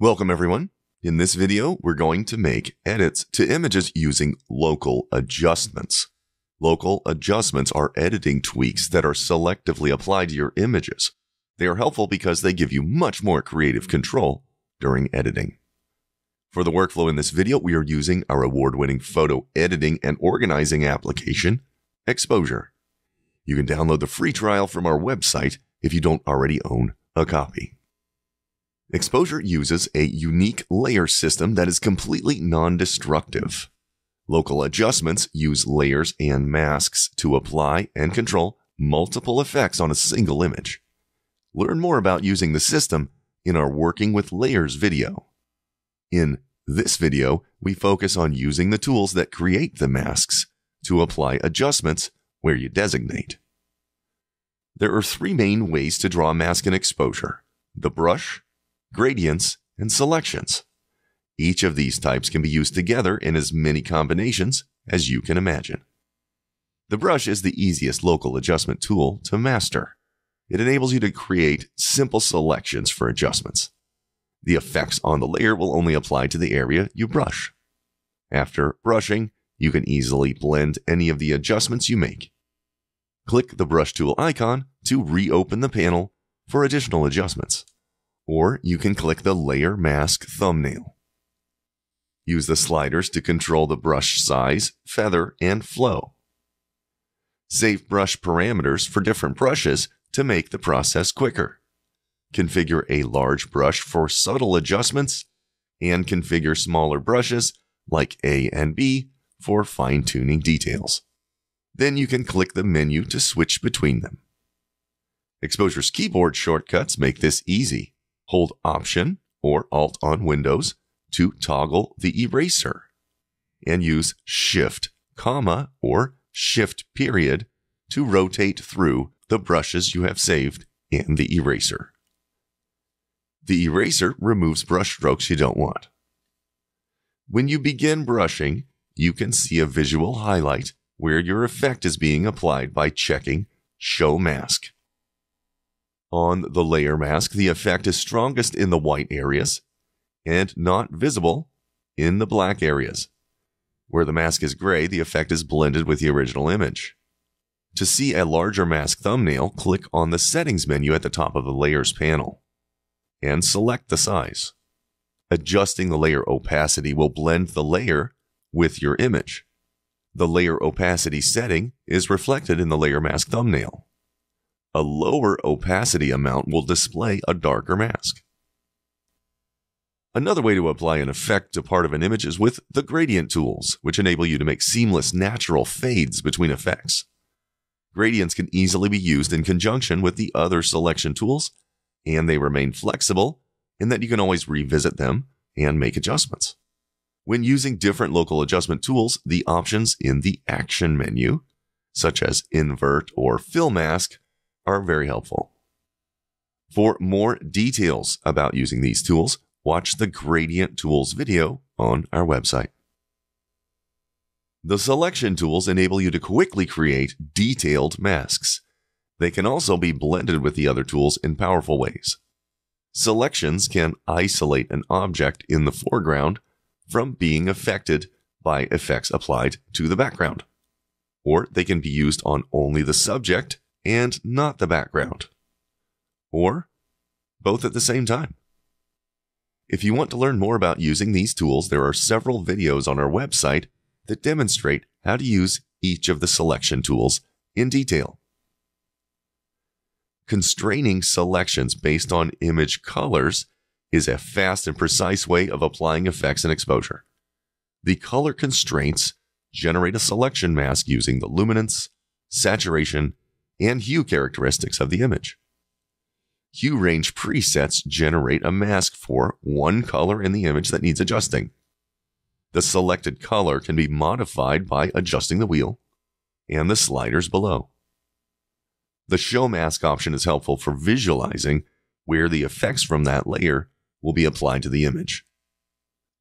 Welcome everyone. In this video, we're going to make edits to images using local adjustments. Local adjustments are editing tweaks that are selectively applied to your images. They are helpful because they give you much more creative control during editing. For the workflow in this video, we are using our award-winning photo editing and organizing application, Exposure. You can download the free trial from our website if you don't already own a copy. Exposure uses a unique layer system that is completely non-destructive. Local adjustments use layers and masks to apply and control multiple effects on a single image. Learn more about using the system in our Working with Layers video. In this video, we focus on using the tools that create the masks to apply adjustments where you designate. There are three main ways to draw a mask in exposure the brush, gradients, and selections. Each of these types can be used together in as many combinations as you can imagine. The brush is the easiest local adjustment tool to master. It enables you to create simple selections for adjustments. The effects on the layer will only apply to the area you brush. After brushing, you can easily blend any of the adjustments you make. Click the brush tool icon to reopen the panel for additional adjustments. Or you can click the layer mask thumbnail. Use the sliders to control the brush size, feather, and flow. Save brush parameters for different brushes to make the process quicker. Configure a large brush for subtle adjustments and configure smaller brushes like A and B for fine tuning details. Then you can click the menu to switch between them. Exposure's keyboard shortcuts make this easy. Hold Option or Alt on Windows to toggle the eraser and use Shift, comma, or Shift period to rotate through the brushes you have saved in the eraser. The eraser removes brush strokes you don't want. When you begin brushing, you can see a visual highlight where your effect is being applied by checking Show Mask. On the layer mask, the effect is strongest in the white areas and not visible in the black areas. Where the mask is gray, the effect is blended with the original image. To see a larger mask thumbnail, click on the Settings menu at the top of the Layers panel and select the size. Adjusting the layer opacity will blend the layer with your image. The layer opacity setting is reflected in the layer mask thumbnail. A lower opacity amount will display a darker mask. Another way to apply an effect to part of an image is with the gradient tools, which enable you to make seamless natural fades between effects. Gradients can easily be used in conjunction with the other selection tools, and they remain flexible in that you can always revisit them and make adjustments. When using different local adjustment tools, the options in the Action menu, such as Invert or Fill Mask, are very helpful. For more details about using these tools, watch the Gradient Tools video on our website. The selection tools enable you to quickly create detailed masks. They can also be blended with the other tools in powerful ways. Selections can isolate an object in the foreground from being affected by effects applied to the background. Or they can be used on only the subject and not the background. Or both at the same time. If you want to learn more about using these tools, there are several videos on our website that demonstrate how to use each of the selection tools in detail. Constraining selections based on image colors is a fast and precise way of applying effects and exposure. The color constraints generate a selection mask using the luminance, saturation, and hue characteristics of the image. Hue range presets generate a mask for one color in the image that needs adjusting. The selected color can be modified by adjusting the wheel and the sliders below. The show mask option is helpful for visualizing where the effects from that layer will be applied to the image.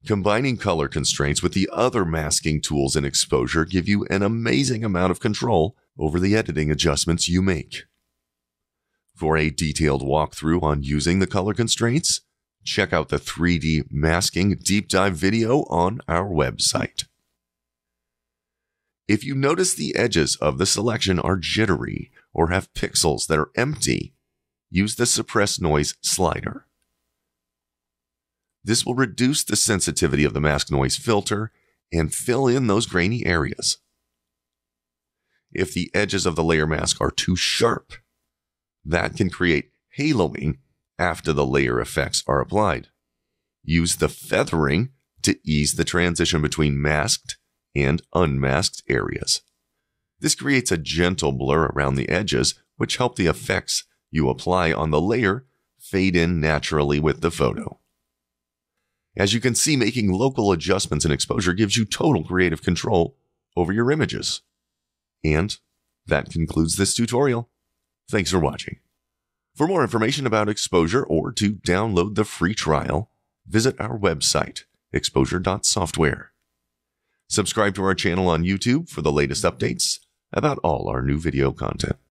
Combining color constraints with the other masking tools in exposure give you an amazing amount of control over the editing adjustments you make. For a detailed walkthrough on using the color constraints, check out the 3D masking deep dive video on our website. If you notice the edges of the selection are jittery or have pixels that are empty, use the suppress noise slider. This will reduce the sensitivity of the mask noise filter and fill in those grainy areas. If the edges of the layer mask are too sharp, that can create haloing after the layer effects are applied. Use the feathering to ease the transition between masked and unmasked areas. This creates a gentle blur around the edges, which help the effects you apply on the layer fade in naturally with the photo. As you can see, making local adjustments in exposure gives you total creative control over your images. And that concludes this tutorial. Thanks for watching. For more information about exposure or to download the free trial, visit our website, exposure.software. Subscribe to our channel on YouTube for the latest updates about all our new video content.